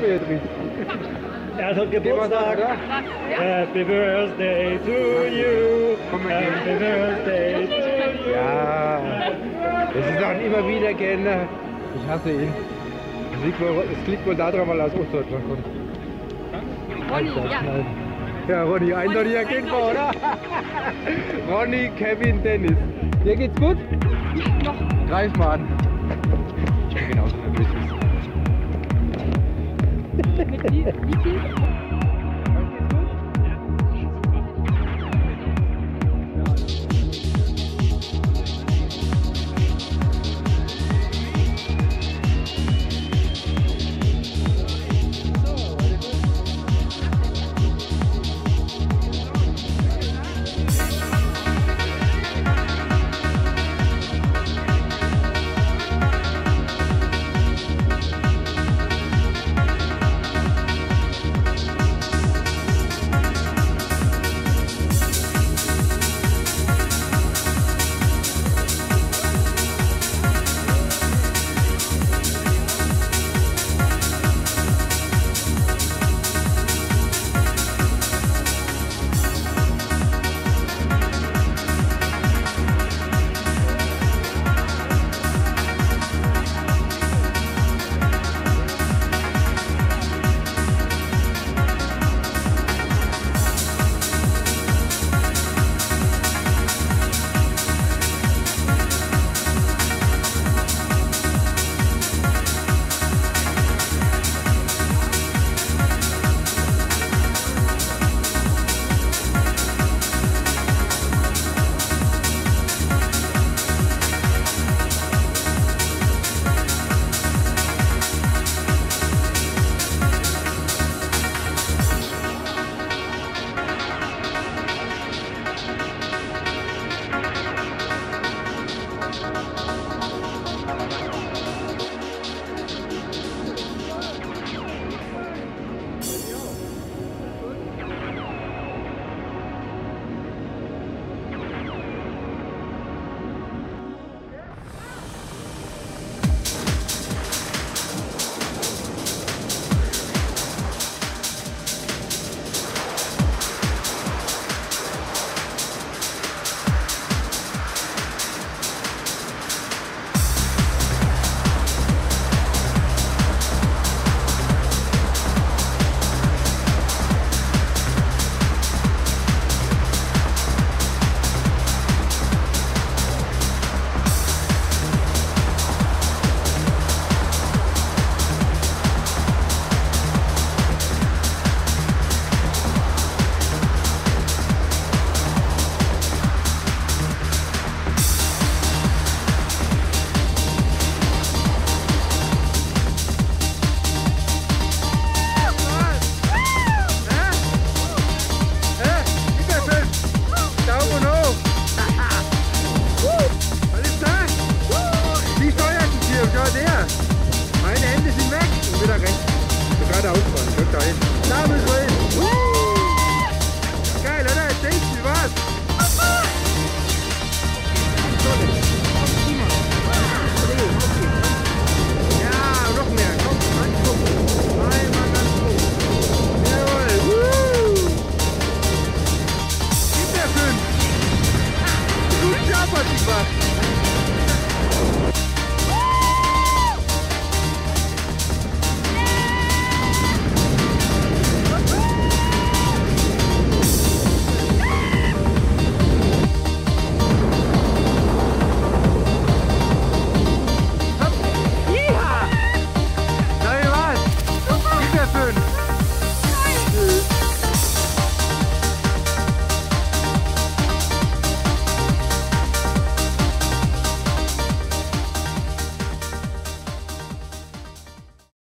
Beatrice. Er hat Geburtstag. oder? Happy Birthday to you. Happy Birthday to you. Ja, das ist auch ein immer wiedergehender. Ich hasse ihn. Es liegt wohl, es liegt wohl daran, weil er aus Ostdeutschland kommt. Ronny, ja. Ja, Ronny, eindeutig erkennbar, oder? Ronny, Kevin, Dennis. Dir geht's gut? Noch. Greif mal an. Ich bin genauso nervös. wie mentira, mentira.